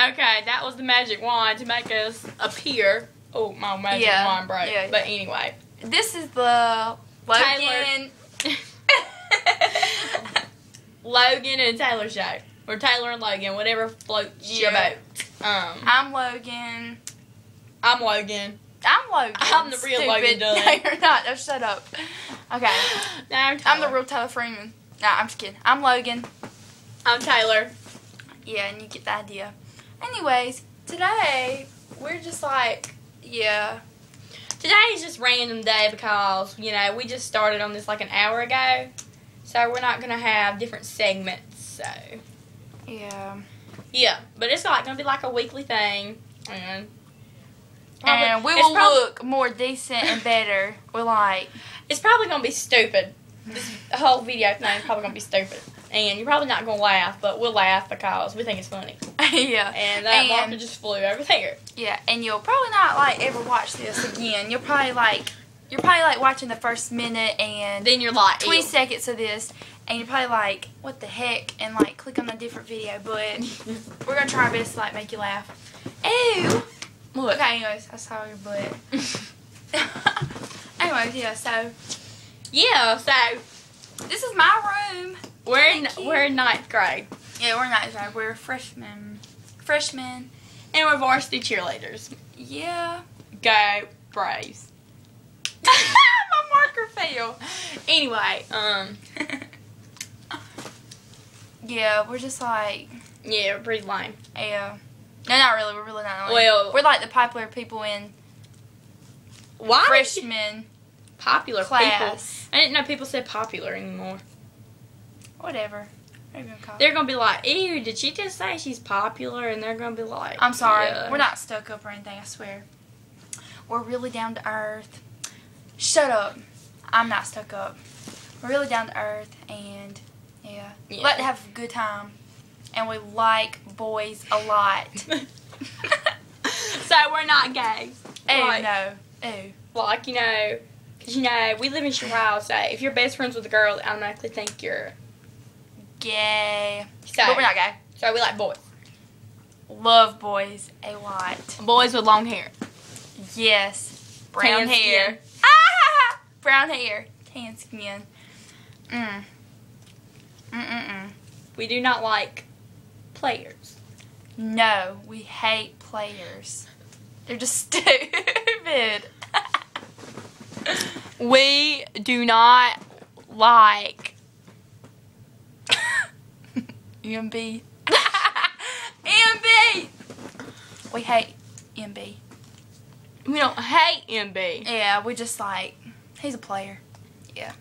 Okay, that was the magic wand to make us appear. Oh, my magic Yeah, wand broke. yeah. But anyway. This is the Logan. Logan and Taylor show. Or Taylor and Logan, whatever floats your Yeah. boat. Um, I'm Logan. I'm Logan. I'm Logan. I'm the real Stupid. Logan Dunn. No, you're not. No, shut up. Okay. No, I'm I'm the real Tyler Freeman. Nah, I'm just kidding. I'm Logan. I'm Taylor. Yeah, and you get the idea. Anyways, today we're just like, yeah, Today is just random day because, you know, we just started on this like an hour ago. So we're not going to have different segments. So, yeah. yeah. But it's like going to be like a weekly thing. And, probably- And we will prob- look more decent and better. We're like, It's probably going to be stupid. This whole video thing is probably going to be stupid. And you're probably not going to laugh, but we'll laugh because we think it's funny. yeah, And uh, that And- marker just flew over there. yeah. And you'll probably not like ever watch this again. You'll probably like, you're probably like watching the first minute and Then you're like, 20 ew. seconds of this, and you're probably like, what the heck? And like, click on a different video. But we're gonna try our best to like make you laugh. Ew. Look. Okay, anyways, I saw your butt. anyways, yeah. So yeah, so this is my room. We're in, we're in ninth grade. Yeah, we're ninth grade. We're freshmen. Freshmen. And we're varsity cheerleaders. Yeah. Go Braves. my marker fell. Anyway, um, Yeah, we're just like, yeah, pretty lame. yeah. No, not really. We're really not. Like, Well- we're like the popular people in Why Freshmen. popular people? class. I didn't know people said popular anymore. Whatever. Call it. They're gonna be like, "Ew, did she just say she's popular?" And they're gonna be like, I'm sorry. "Yeah." We're not stuck up or anything, I swear. We're really down to earth. Shut up. I'm not stuck up. We're really down to earth and yeah. Yeah. Like to have a good time. And we like boys a lot. so we're not gay. Ew, Like- no. Ew. Like you know, because you know we live in Chihuahua. So if you're best friends with a girl, they automatically think you're. Gay. So, But we're not gay. so we like boys. Love boys a lot. Boys with long hair. Yes. Brown Tan hair. skin. Ah! Brown hair. Tan skin. Mm. Mm-mm-mm. We do not like players. No, we hate players. They're just stupid. We do not like. MB. MB. We hate MB. We don't hate MB. Yeah, we just like he's a player. Yeah.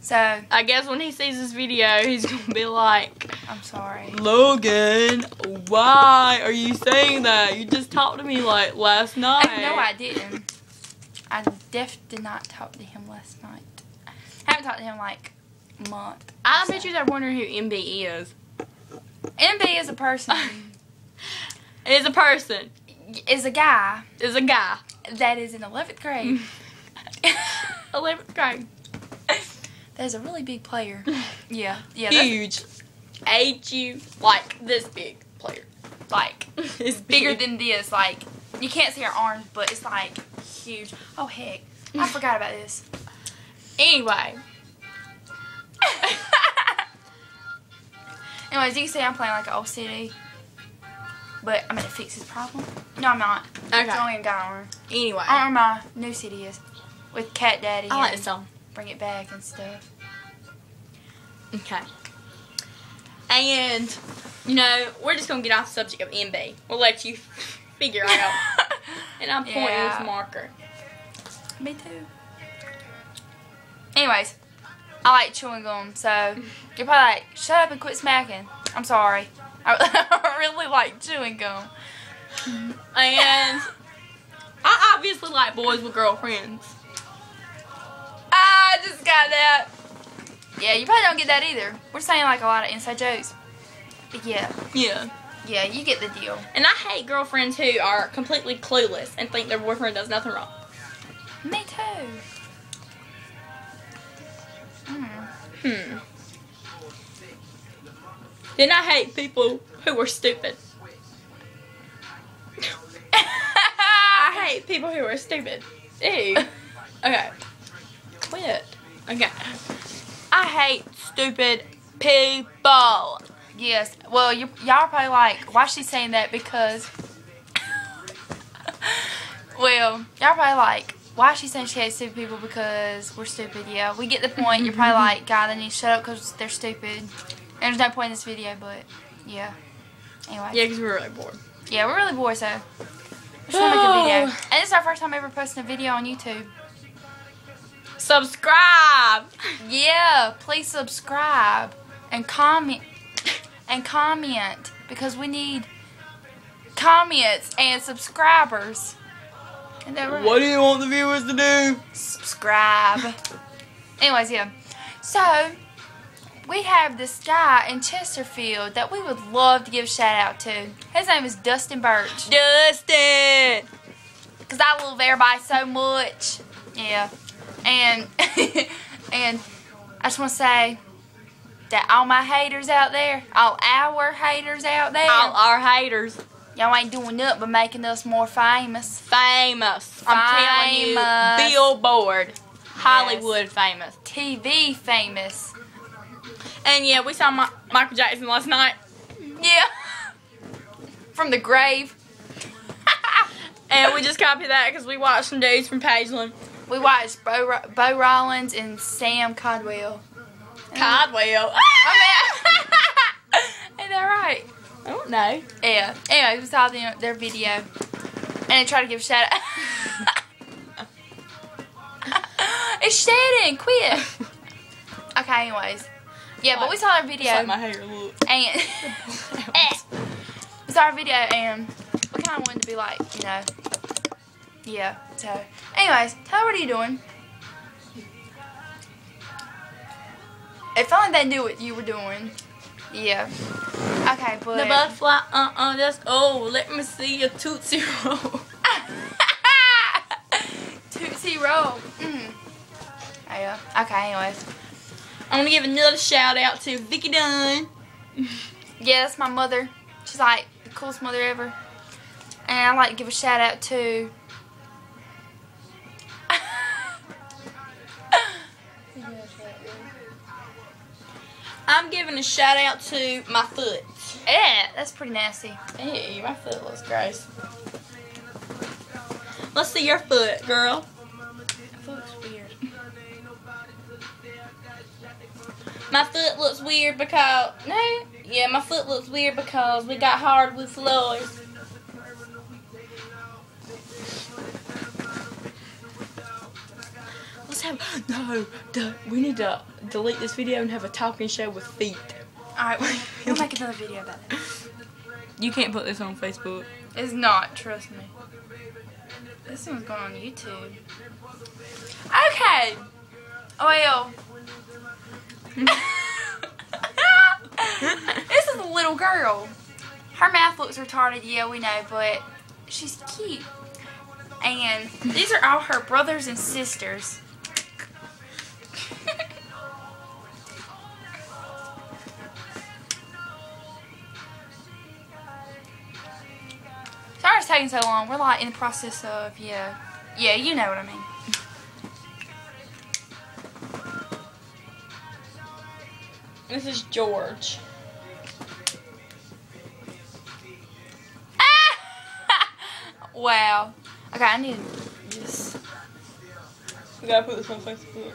So I guess when he sees this video, he's gonna be like, I'm sorry. Logan, why are you saying that? You just talked to me like last night. no, I didn't. I def did not talk to him last night. I haven't talked to him like a month. I So. bet you they're wondering who MB is. MB is a person. Is a person. is a guy Is a guy. that is in 11th grade. 11th grade. There's a really big player. Yeah, yeah. Huge. Age you like this big player. like it's bigger big. than this. Like you can't see our arms, but it's like huge. Oh heck, I forgot about this. Anyway. Anyways, you can see I'm playing like an old city, but I'm gonna fix his problem. No, I'm not. Okay. It's only a guy. Anyway. I don't know my new city is with Cat Daddy. I like and this song. Bring it back and stuff. Okay. And, you know, we're just going to get off the subject of MB. We'll let you figure out. And I'm pointing Yeah. with marker. Me too. Anyways, I like chewing gum, so you're probably like, shut up and quit smacking. I'm sorry. I really like chewing gum. And I obviously like boys with girlfriends. I just got that. Yeah, you probably don't get that either. We're saying like a lot of inside jokes. But yeah, Yeah. yeah, you get the deal. And I hate girlfriends who are completely clueless and think their boyfriend does nothing wrong. Me too. Hmm. Then I hate people who are stupid. I hate people who are stupid. Ew. okay. Quit. Okay. I hate stupid people. Yes. Well, you, y'all are probably like, why she saying that? Because, well, y'all probably like, why is she saying she hates stupid people? Because we're stupid. Yeah, we get the point. You're probably like, God, I need to shut up because they're stupid. And there's no point in this video, but yeah. Anyway. Yeah, because we're really bored. Yeah, we're really bored, so we just want to make a video. Oh. And this is our first time ever posting a video on YouTube. Subscribe. Yeah, please subscribe and comment and comment because we need comments and subscribers. Isn't that right? What do you want the viewers to do? Subscribe. Anyways, yeah. So we have this guy in Chesterfield that we would love to give a shout out to. His name is Dustin Birch. Dustin. Cause I love everybody so much. Yeah. And and I just want to say that all my haters out there, all our haters out there, All our haters. Y'all ain't doing nothing but making us more famous. Famous. I'm telling you. Billboard. Hollywood famous. TV famous. And yeah, we saw Ma- Michael Jackson last night. Yeah. From the grave. And we just copied that because we watched some dudes from Pageland. We watched Bo, Bo Rollins and Sam Codwell. Codwell. I mean, ain't that right? I don't know. Yeah. Anyway, we saw their, their video. And I tried to give a shout out. it's shedding. Quit. Okay, anyways. Yeah, but we saw their video. Like my hair look. and Eh. we saw our video and we kind of wanted to be like, you know. Yeah. So, anyways, Tyler, what are you doing? It felt like they knew what you were doing. Yeah. Okay, but. The butterfly, uh uh, that's oh, let me see your Tootsie Roll. Tootsie Roll. Mm. Oh, yeah. Okay, anyways. I'm gonna give another shout out to Vicky Dunn. Yeah, that's my mother. She's like the coolest mother ever. And I like to give a shout out to. I'm giving a shout out to my foot. Yeah, that's pretty nasty. Hey, my foot looks gross. Let's see your foot, girl. looks weird. My foot looks weird because no, yeah, my foot looks weird because we got hardwood floors. Let's have no. The, we need to delete this video and have a talking show with feet. Alright, we'll, we'll make another video about it. You can't put this on Facebook. It's not, trust me. This one's going on YouTube. Okay. Oh well. this is a little girl. Her mouth looks retarded, yeah, we know, but she's cute. And these are all her brothers and sisters. It's taking so long. We're like in the process of, yeah. Yeah, you know what I mean. This is George. Ah! wow. Okay, I need to just. We gotta put this on Facebook.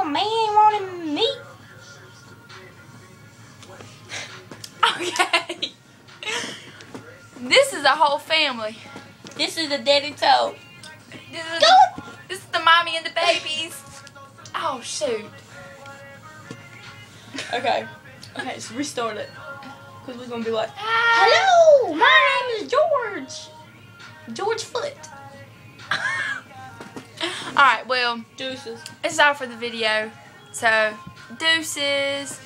Your man wanted me. Okay. this is a whole family. This is the daddy toe. This is, Go. this is the mommy and the babies. Oh shoot. Okay. Okay, so restart it. Because we're gonna be like. Hello, my name is George. George Foot. Alright, well, Deuces. this is all for the video. So, deuces.